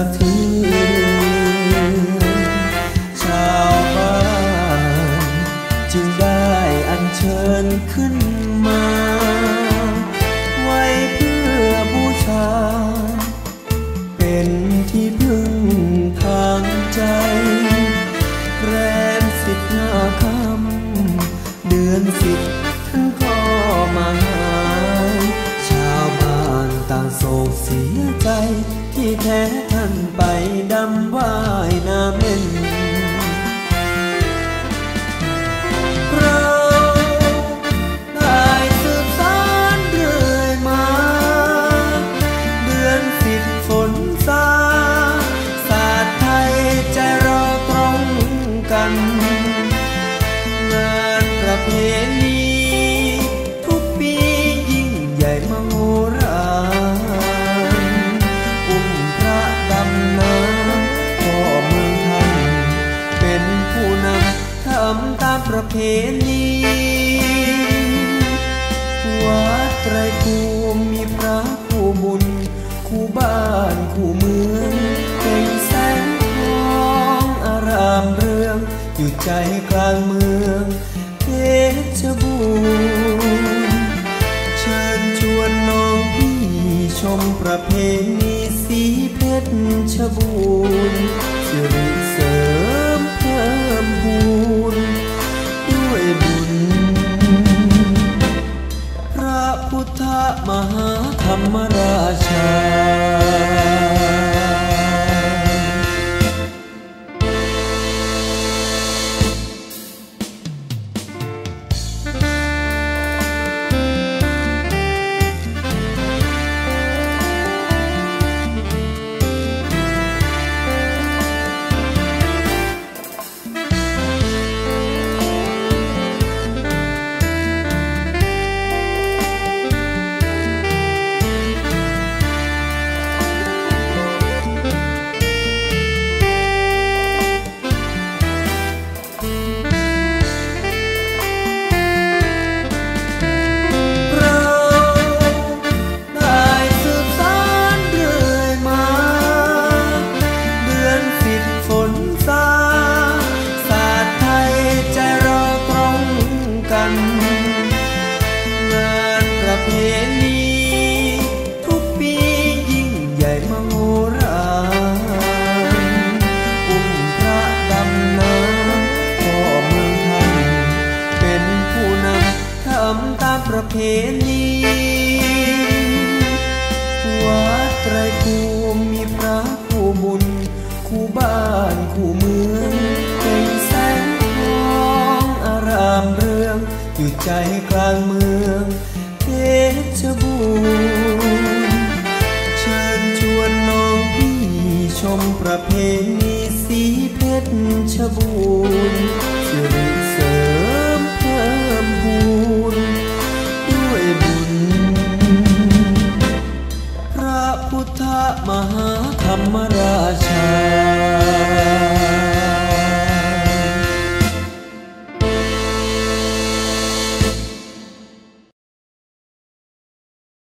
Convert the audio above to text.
ะเทือนชาวบ้านจึงได้อัญเชิญขึ้นมา ไว้เพื่อบูชา เป็นที่พึ่งทางใจ แรมสิบห้าคำเดือนสิบท่านก็มาหา ชาวบ้านต่างโศกเสีย ที่แท้ท่านไปดำว่า ณีวัดไตรภูมิมีพระคู่บุญ คู่บ้านคู่เมือง เป็นแสงทองอารามเรือง อยู่ใจกลางเมืองเพชรบูรณ์เชิญชวนน้องพี่ชมประเพณีสีเพชรบูรณ์สิริเสริมเพิ่มพูน หาธรรมราชา เพณีทุกปียิ่งใหญ่มโหฬารอุ้มพระดำน้ำพ่อเมืองไทยเป็นผู้นำทำตามประเพณีวัดไตรภูมิมีพระคู่บุญคู่บ้านคู่เมืองเป็นแสงทองอารามเรืองอยู่ใจกลางเมือง ชมประเพณีสีเพชรชบูรณ์